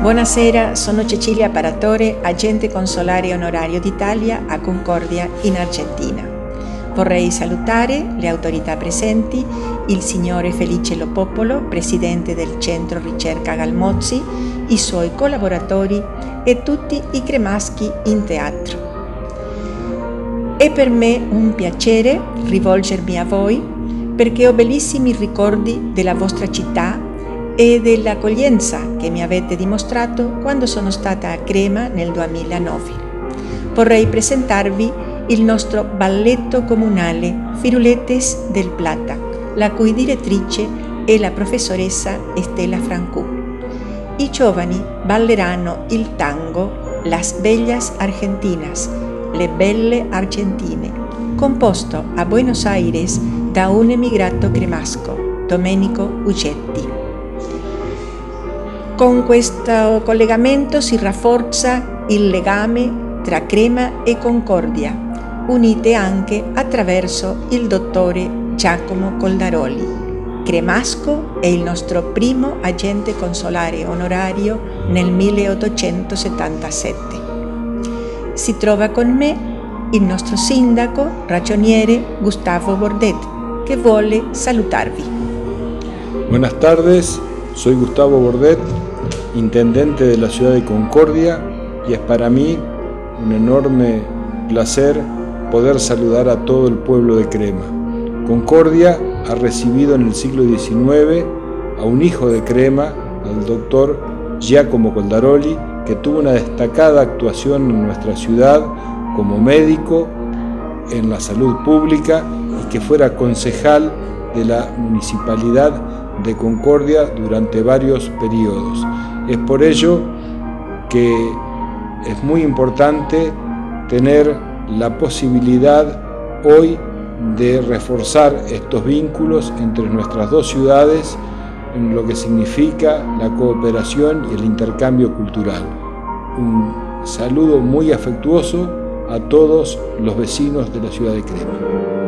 Buonasera, sono Cecilia Paratore, agente consolare onorario d'Italia a Concordia in Argentina. Vorrei salutare le autorità presenti, il signore Felice Lopopolo, presidente del Centro Ricerca Galmozzi, i suoi collaboratori e tutti i cremaschi in teatro. È per me un piacere rivolgermi a voi perché ho bellissimi ricordi della vostra città e dell'accoglienza che mi avete dimostrato quando sono stata a Crema nel 2009. Vorrei presentarvi il nostro balletto comunale Firuletes del Plata, la cui direttrice è la professoressa Estela Francù. I giovani balleranno il tango Las Bellas Argentinas, Le Belle Argentine, composto a Buenos Aires da un emigrato cremasco, Domenico Ugetti. Con questo collegamento si rafforza il legame tra Crema e Concordia, unite anche attraverso il dottore Giacomo Coldaroli. Cremasco è il nostro primo agente consolare onorario nel 1877. Si trova con me il nostro sindaco, ragioniere Gustavo Bordet, che vuole. Buenas tardes, soy Gustavo Bordet, intendente de la ciudad de Concordia, y es para mí un enorme placer poder saludar a todo el pueblo de Crema. Concordia ha recibido en el siglo XIX a un hijo de Crema, al doctor Giacomo Coldaroli, que tuvo una destacada actuación en nuestra ciudad como médico en la salud pública que fuera concejal de la municipalidad de Concordia durante varios periodos. Es por ello que es muy importante tener la posibilidad hoy de reforzar estos vínculos entre nuestras dos ciudades en lo que significa la cooperación y el intercambio cultural. Un saludo muy afectuoso a todos los vecinos de la ciudad de Crema.